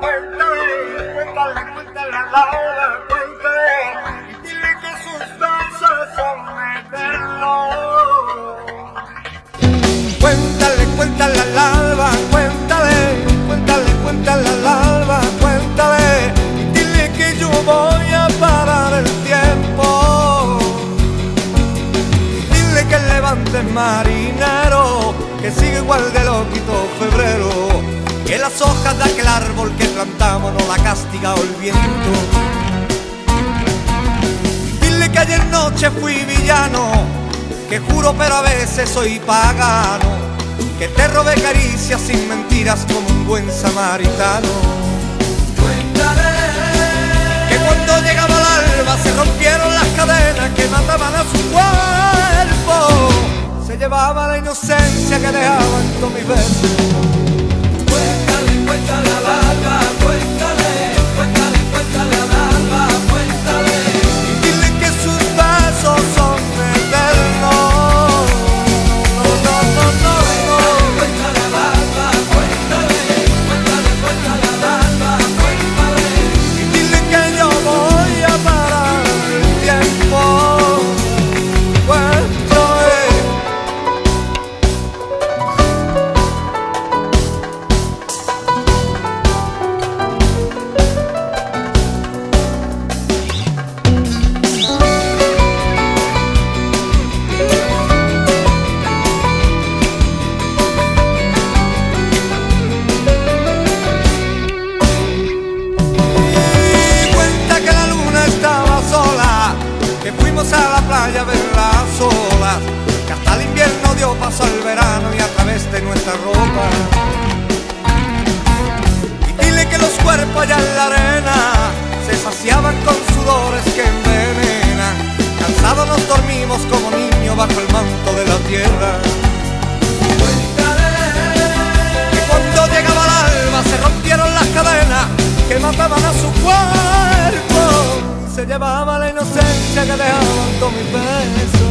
cuéntale, cuéntale, cuéntale a la hora, cuéntale, y dile que sus besos son eternos. Cuéntale, cuéntale al alba, cuéntale, cuéntale, cuéntale al alba, cuéntale, y dile que yo voy a parar el tiempo. Y dile que levante el marinero, que sigue guardando las hojas de aquel árbol que plantamos no la castiga el viento. Dile que ayer noche fui villano, que juro pero a veces soy pagano. Que te robé caricias sin mentiras como un buen samaritano. Cuéntale Que cuando llegaba el alba se rompieron las cadenas que mataban a su cuerpo. Se llevaba la inocencia que dejaban todos mis besos. A la playa a ver las olas, que hasta el invierno dio paso al verano y a través de nuestra ropa. Y dile que los cuerpos allá en la arena se saciaban con sudores que envenenan. Cansados nos dormimos como niños bajo el manto de la tierra. Y cuando llegaba el alba se rompieron las cadenas que mataban a su cuerpo. Se llevaba la inocencia que dejaban todos mis